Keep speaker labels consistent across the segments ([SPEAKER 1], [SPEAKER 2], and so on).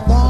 [SPEAKER 1] the ball.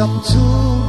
[SPEAKER 1] tập trung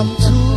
[SPEAKER 1] I'm too.